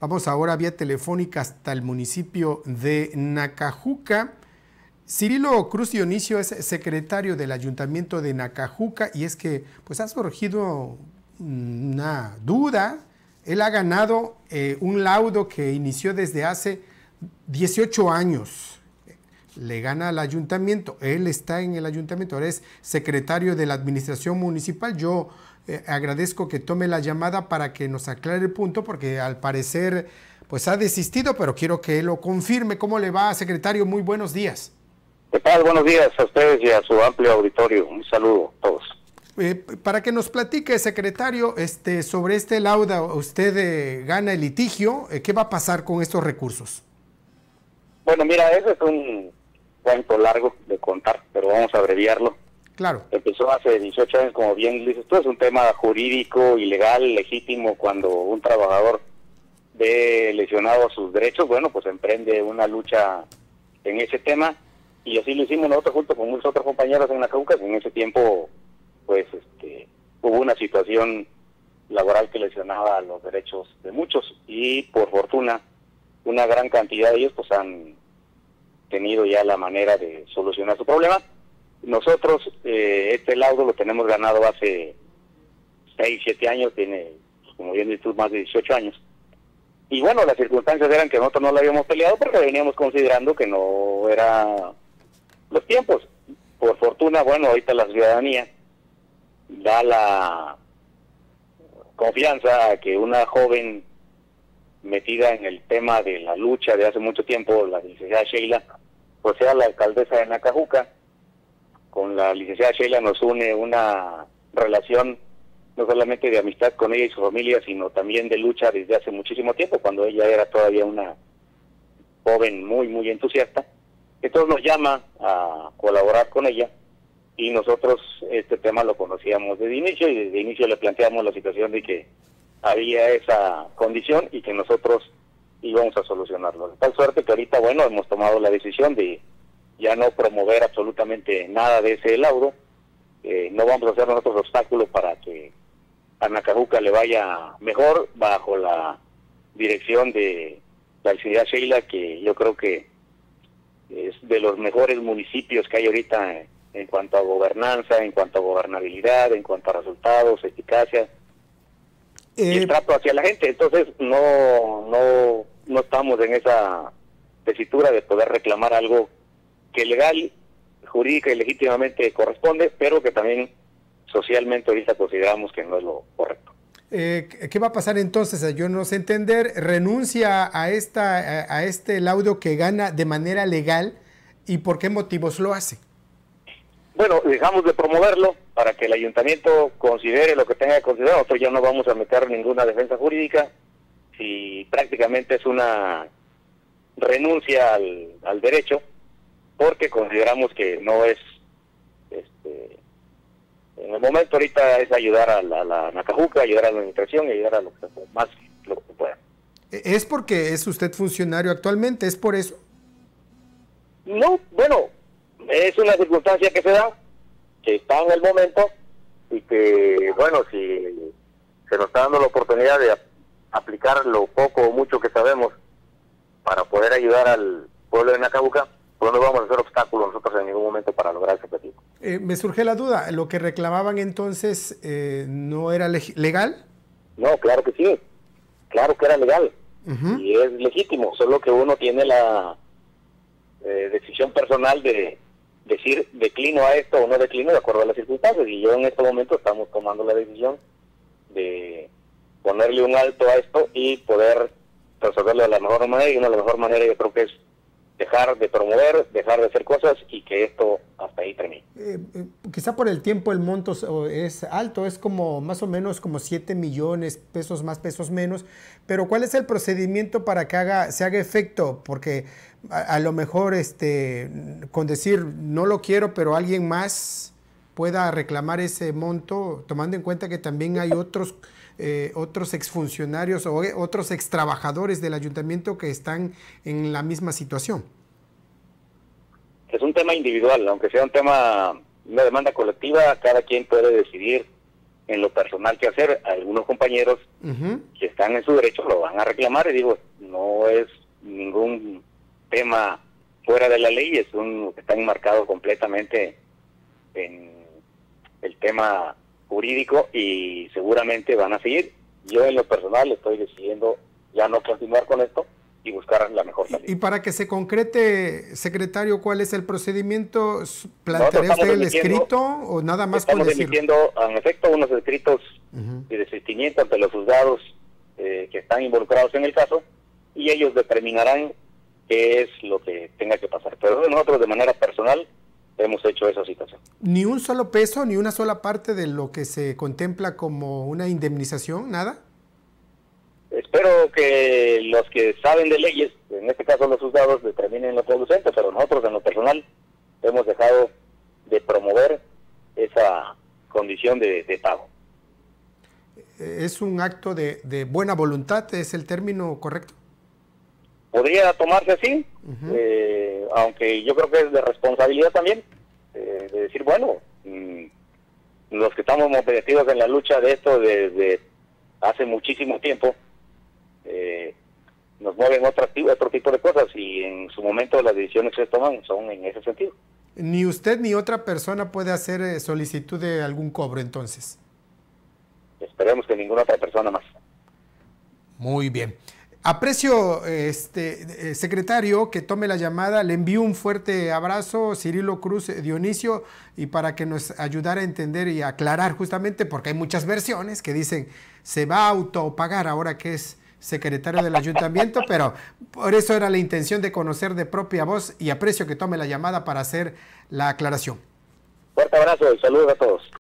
Vamos ahora vía telefónica hasta el municipio de Nacajuca. Cirilo Cruz Dionisio es secretario del ayuntamiento de Nacajuca y es que pues ha surgido una duda. Él ha ganado eh, un laudo que inició desde hace 18 años. Le gana al ayuntamiento, él está en el ayuntamiento, ahora es secretario de la administración municipal. Yo eh, agradezco que tome la llamada para que nos aclare el punto, porque al parecer pues ha desistido, pero quiero que lo confirme. ¿Cómo le va, secretario? Muy buenos días. ¿Qué tal? Buenos días a ustedes y a su amplio auditorio. Un saludo a todos. Eh, para que nos platique, secretario, este, sobre este lauda, usted eh, gana el litigio, ¿qué va a pasar con estos recursos? Bueno, mira, ese es un cuento largo de contar, pero vamos a abreviarlo. Claro. Empezó hace 18 años, como bien dices tú, es un tema jurídico, ilegal, legítimo, cuando un trabajador ve lesionado sus derechos, bueno, pues emprende una lucha en ese tema. Y así lo hicimos nosotros junto con muchos otros compañeros en la Cauca, en ese tiempo pues este hubo una situación laboral que lesionaba los derechos de muchos. Y por fortuna una gran cantidad de ellos pues han tenido ya la manera de solucionar su problema nosotros eh, este laudo lo tenemos ganado hace 6, 7 años, tiene, como bien dices más de 18 años. Y bueno, las circunstancias eran que nosotros no lo habíamos peleado porque veníamos considerando que no era los tiempos. Por fortuna, bueno, ahorita la ciudadanía da la confianza a que una joven metida en el tema de la lucha de hace mucho tiempo, la licenciada Sheila, pues sea la alcaldesa de Nacajuca, con la licenciada Sheila nos une una relación no solamente de amistad con ella y su familia, sino también de lucha desde hace muchísimo tiempo, cuando ella era todavía una joven muy, muy entusiasta. Entonces nos llama a colaborar con ella y nosotros este tema lo conocíamos desde inicio y desde inicio le planteamos la situación de que había esa condición y que nosotros íbamos a solucionarlo. De tal suerte que ahorita, bueno, hemos tomado la decisión de ya no promover absolutamente nada de ese laudo. Eh, no vamos a hacer nosotros obstáculos para que a Nacajuca le vaya mejor bajo la dirección de la ciudad Sheila, que yo creo que es de los mejores municipios que hay ahorita en, cuanto a gobernanza, en cuanto a gobernabilidad, en cuanto a resultados, eficacia y el eh, trato hacia la gente. Entonces no, no, no estamos en esa tesitura de poder reclamar algo que legal, jurídica y legítimamente corresponde, pero que también socialmente ahorita consideramos que no es lo correcto. Eh, ¿Qué va a pasar entonces? Yo no sé entender, renuncia a, esta, a este laudo que gana de manera legal y por qué motivos lo hace. Bueno, dejamos de promoverlo para que el ayuntamiento considere lo que tenga que considerar. Nosotros ya no vamos a meter ninguna defensa jurídica. Si prácticamente es una renuncia al, al derecho, porque consideramos que no es, este, en el momento ahorita es ayudar a la, Nacajuca, ayudar a la administración y ayudar a lo que más lo que pueda. ¿Es porque es usted funcionario actualmente? ¿Es por eso? No, bueno, es una circunstancia que se da, que está en el momento y que, bueno, si se nos está dando la oportunidad de aplicar lo poco o mucho que sabemos para poder ayudar al pueblo de Nacajuca, pues no vamos a hacer obstáculos nosotros en ningún momento para lograr ese objetivo. Eh, me surge la duda, ¿lo que reclamaban entonces eh, no era legal? No, claro que sí, claro que era legal y es legítimo, solo que uno tiene la eh, decisión personal de decir declino a esto o no declino de acuerdo a las circunstancias y yo en este momento estamos tomando la decisión de ponerle un alto a esto y poder resolverlo de la mejor manera y una de la mejor manera yo creo que es dejar de promover, dejar de hacer cosas y que esto hasta ahí termine. Eh, eh, quizá por el tiempo el monto es alto, es como más o menos como 7 millones, pesos más, pesos menos, pero ¿cuál es el procedimiento para que haga, se haga efecto? Porque a, lo mejor este, con decir no lo quiero, pero alguien más pueda reclamar ese monto, tomando en cuenta que también hay otros eh, otros exfuncionarios o eh, otros extrabajadores del ayuntamiento que están en la misma situación? Es un tema individual, aunque sea un tema, una demanda colectiva, cada quien puede decidir en lo personal que hacer. Algunos compañeros que están en su derecho lo van a reclamar y digo, no es ningún tema fuera de la ley, es un que está enmarcado completamente en el tema jurídico y seguramente van a seguir. Yo en lo personal estoy decidiendo ya no continuar con esto y buscar la mejor salida. Y para que se concrete, secretario, ¿cuál es el procedimiento? ¿Plantearía usted el escrito o nada más Estamos emitiendo, en efecto, unos escritos de desistimiento ante los juzgados eh, que están involucrados en el caso y ellos determinarán qué es lo que tenga que pasar. Pero nosotros de manera personal hemos hecho esa situación. ¿Ni un solo peso, ni una sola parte de lo que se contempla como una indemnización? ¿Nada? Espero que los que saben de leyes, en este caso los juzgados, determinen lo producente, pero nosotros en lo personal hemos dejado de promover esa condición de, pago. ¿Es un acto de, buena voluntad? ¿Es el término correcto? Podría tomarse así, eh, aunque yo creo que es de responsabilidad también, eh, de decir, bueno, mm, los que estamos metidos en la lucha de esto desde hace muchísimo tiempo, eh, nos mueven otro, otro tipo de cosas y en su momento las decisiones que se toman son en ese sentido. Ni usted ni otra persona puede hacer eh, solicitud de algún cobro entonces. Esperemos que ninguna otra persona más. Muy bien. Aprecio, este, eh, secretario, que tome la llamada. Le envío un fuerte abrazo, Cirilo Cruz Dionisio, y para que nos ayudara a entender y aclarar justamente, porque hay muchas versiones que dicen se va a autopagar ahora que es secretario del ayuntamiento, pero por eso era la intención de conocer de propia voz y aprecio que tome la llamada para hacer la aclaración. Fuerte abrazo y saludos a todos.